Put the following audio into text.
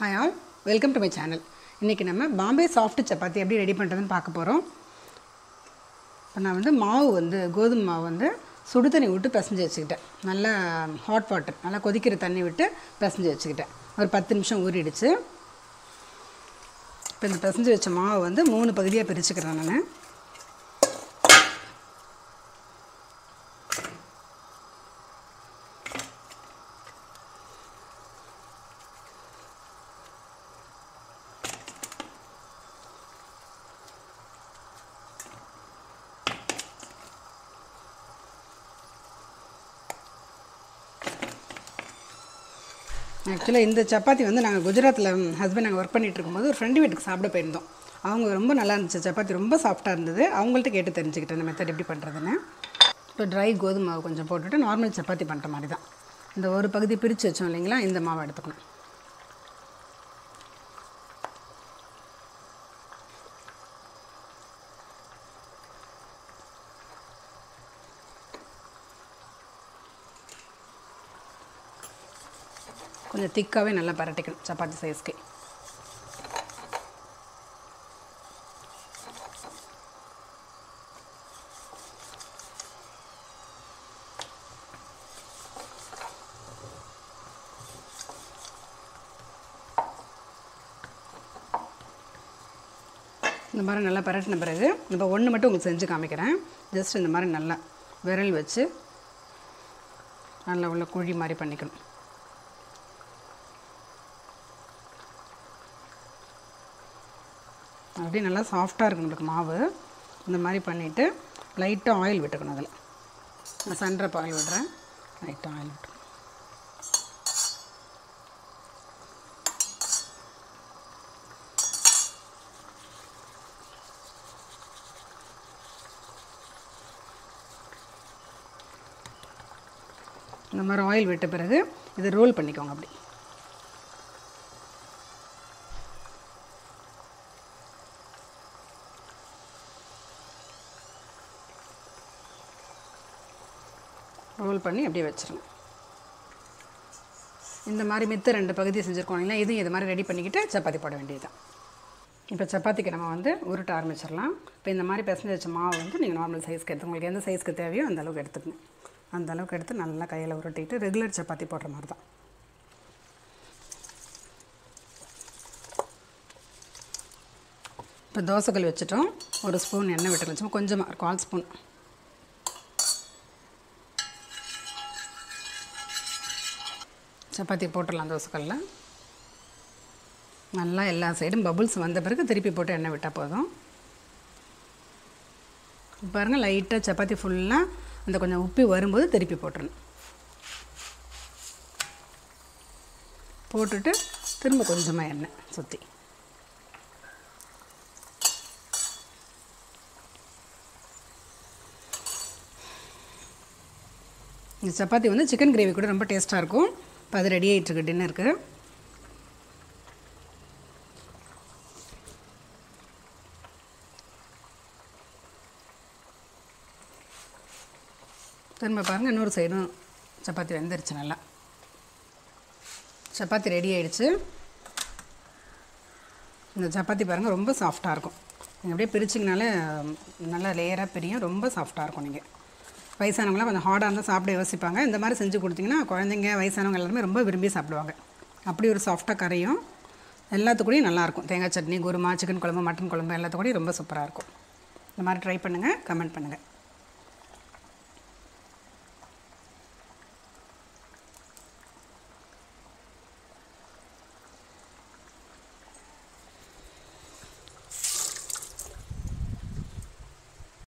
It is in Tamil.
Hi all welcome to my channel இன்றைக்கி நம்ம பாம்பே சாஃப்ட் சப்பாத்தி எப்படி ரெடி பண்ணுறதுன்னு பார்க்க போகிறோம் இப்போ நான் வந்து மாவு வந்து கோதுமை மாவு வந்து சுடு தண்ணி விட்டு பிசைஞ்சு வச்சுக்கிட்டேன். நல்லா ஹாட் வாட்டர் நல்லா கொதிக்கிற தண்ணி விட்டு பிசைஞ்சு வச்சுக்கிட்டேன். ஒரு பத்து நிமிஷம் ஊறிடுச்சு. இப்போ இந்த பிசைஞ்சு வச்ச மாவு வந்து மூணு பகுதியாக பிரிச்சுக்கிறேன் நான். ஆக்சுவலாக இந்த சப்பாத்தி வந்து நாங்கள் குஜராத்தில் ஹஸ்பண்ட் நாங்கள் ஒர்க் பண்ணிட்டு இருக்கும்போது ஒரு ஃப்ரெண்டு வீட்டுக்கு சாப்பிட போயிருந்தோம். அவங்க ரொம்ப நல்லா இருந்துச்சு. சப்பாத்தி ரொம்ப சாஃப்டாக இருந்தது. அவங்கள்ட்ட கேட்டு தெரிஞ்சுக்கிட்டேன் இந்த மெத்தட் எப்படி பண்ணுறதுன்னு இப்போ ட்ரை கோதுமை மாவு கொஞ்சம் போட்டுட்டு நார்மல் சப்பாத்தி பண்ணுற மாதிரி தான் இந்த ஒரு பகுதி பிரித்து வச்சோம் இல்லைங்களா? இந்த மாவை எடுத்துக்கணும். கொஞ்சம் திக்காகவே நல்லா பரட்டிக்கணும் சப்பாத்தி சைஸ்க்கு. இந்த மாதிரி நல்லா பரட்டின பிறகு இப்போ ஒன்று மட்டும் உங்களுக்கு செஞ்சு காமிக்கிறேன். ஜஸ்ட் இந்த மாதிரி நல்லா விரல் வச்சு நல்லா உள்ள குழி மாதிரி பண்ணிக்கணும். அப்படியே நல்லா சாஃப்டாக இருக்கும் நம்மளுக்கு மாவு. இந்த மாதிரி பண்ணிவிட்டு லைட்டாக ஆயில் விட்டுக்கணும் அதில். நான் சன்ட்ரப் ஆயில் விடுறேன். லைட்டாக ஆயில் விட்டு இந்த மாதிரி ஆயில் விட்ட பிறகு இதை ரோல் பண்ணிக்கோங்க அப்படி. ரோல் பண்ணி அப்படியே வச்சிருங்க. இந்த மாதிரி மித்த ரெண்டு பகுதி செஞ்சுருக்கோம் இல்லைங்களா? இதையும் இது மாதிரி ரெடி பண்ணிக்கிட்டு சப்பாத்தி போட வேண்டியது தான் இப்போ சப்பாத்திக்கு நம்ம வந்து உருட்ட ஆரம்பிச்சிடலாம். இப்போ இந்த மாதிரி பிசைஞ்சு வச்ச மாவு வந்து நீங்கள் நார்மல் சைஸ்க்கு எடுத்து உங்களுக்கு எந்த சைஸ்க்கு தேவையோ அந்த அளவுக்கு எடுத்துக்கணும். அந்த அளவுக்கு எடுத்து நல்லா கையில் உருட்டிட்டு ரெகுலர் சப்பாத்தி போடுற மாதிரி தான் இப்போ தோசைகள் வச்சுட்டோம். ஒரு ஸ்பூன் எண்ணெய் விட்டு வச்சோம் கொஞ்சமாக கால் ஸ்பூன் சப்பாத்தி போட்டுடலாம் தோசைக்கல்லில் நல்லா எல்லா சைடும் பபுள்ஸ் வந்த பிறகு திருப்பி போட்டு எண்ணெய் விட்டால் போதும். பாருங்கள் லைட்டாக சப்பாத்தி ஃபுல்லாக அந்த கொஞ்சம் உப்பி வரும்போது திருப்பி போட்டுருணும் போட்டுட்டு திரும்ப கொஞ்சமாக எண்ணெய் சுற்றி இந்த சப்பாத்தி வந்து சிக்கன் கிரேவி கூட ரொம்ப டேஸ்ட்டாக இருக்கும். இப்போ அது ரெடி ஆகிட்டுருக்கு டின்னருக்கு திரும்ப பாருங்கள் இன்னொரு சைடும் சப்பாத்தி வெந்துருச்சு நல்லா. சப்பாத்தி ரெடி ஆகிடுச்சு இந்த சப்பாத்தி பாருங்கள் ரொம்ப சாஃப்டாக இருக்கும். நீங்கள் அப்படியே பிரிச்சிங்கனாலே நல்லா லேயராக பிரியும். ரொம்ப சாஃப்டாக இருக்கும் நீங்கள் வயசானவங்களாம் கொஞ்சம் ஹார்டாக இருந்தால் சாப்பிட யோசிப்பாங்க. இந்த மாதிரி செஞ்சு கொடுத்தீங்கன்னா குழந்தைங்க வயசானவங்க எல்லாருமே ரொம்ப விரும்பி சாப்பிடுவாங்க. அப்படி ஒரு சாஃப்டாக கரையும் எல்லாத்துக்கூடையும் நல்லாயிருக்கும். தேங்காய் சட்னி குருமா சிக்கன் குழம்பு மட்டன் குழம்பு எல்லாத்துக்கூடையும் ரொம்ப சூப்பராக இருக்கும். இந்த மாதிரி ட்ரை பண்ணுங்கள் கமெண்ட் பண்ணுங்கள்